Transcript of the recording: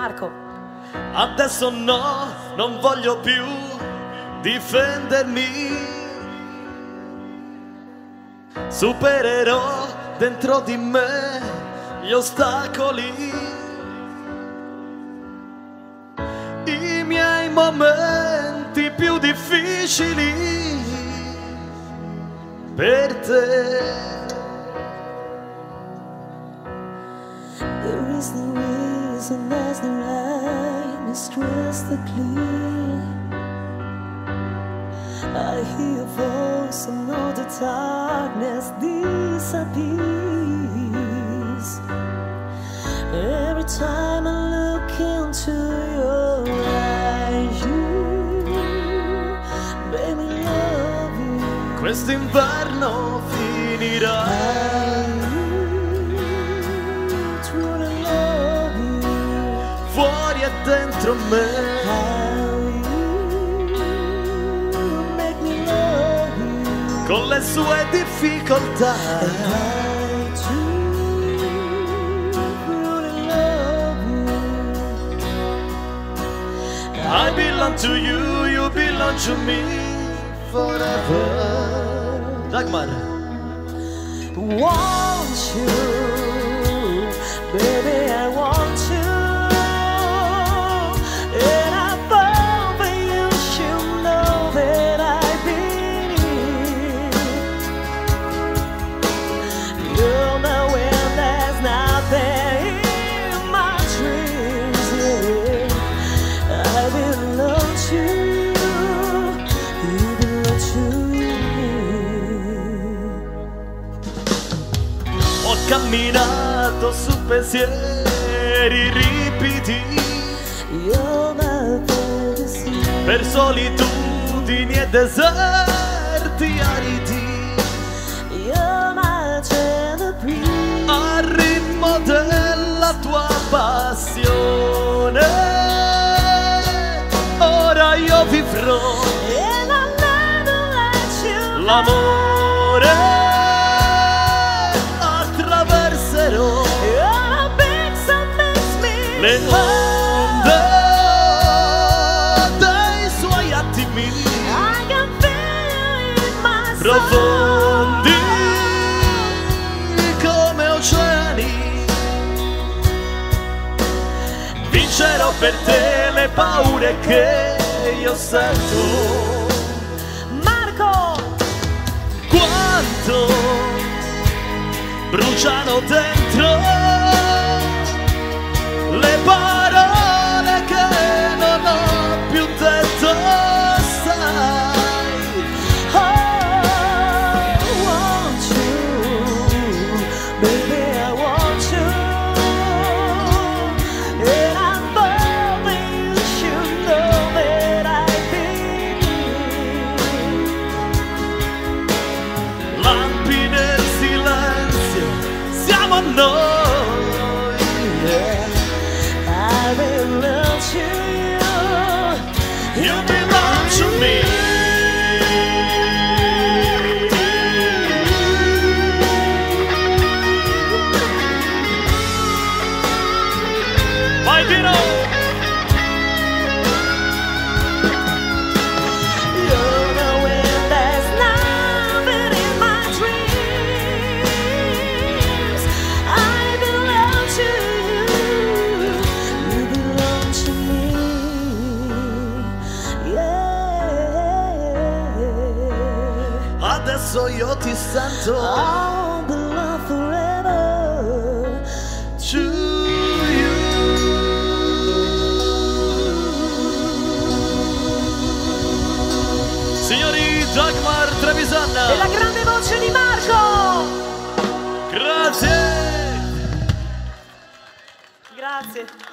Marco. Adesso no, non voglio più difendermi. Supererò dentro di me gli ostacoli. I miei momenti più difficili per te. There is no reason, there's no light, it's crystal clear. I hear your voice and know the darkness disappears. Every time I look into your eyes, you love you. Finirà. Dentro me. Con le sue difficoltà. I belong to you, you belong to me forever. Dagmar, Want you, su pensieri ripidi my fantasy. per solitudini e deserti aridi. You're my tender breeze. Al ritmo della tua passione, ora io vivrò never let you l'amore le onde dei suoi attimi I can feel it in my soul. profondi come oceani vincerò per te le paure che io sento Marco, quanto bruciano dentro no. Adesso io ti sento I'll belong forever. to you. Signori Dagmar Trevisanna, E la grande voce di Marco. grazie! Grazie.